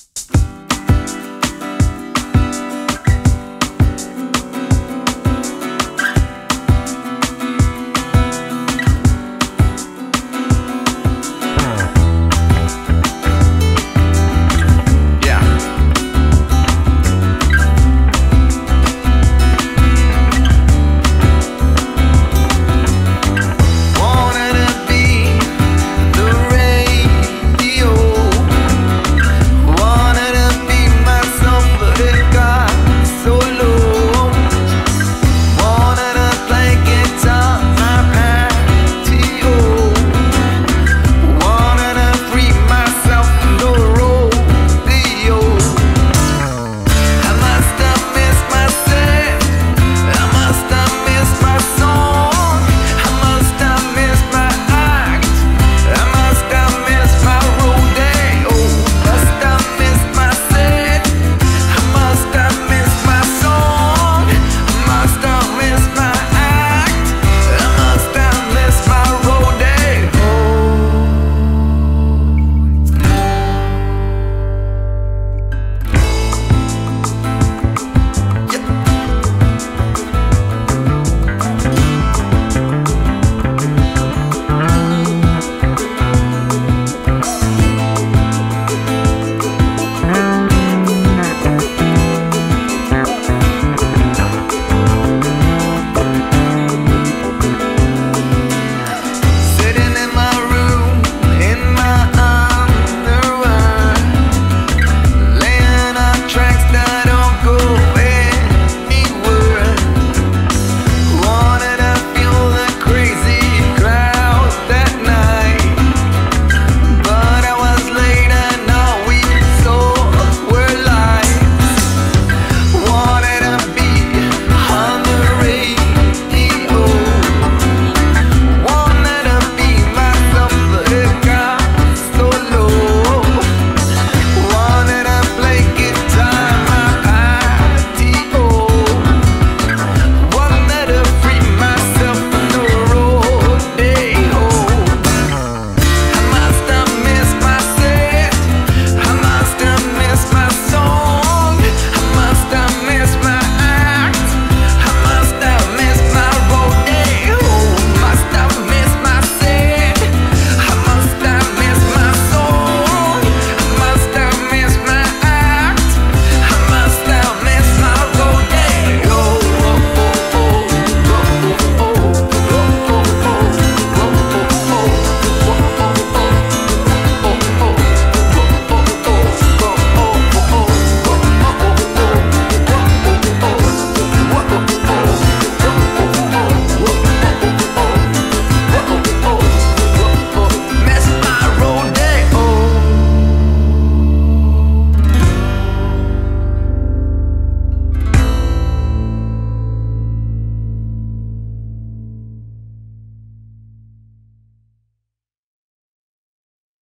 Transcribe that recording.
you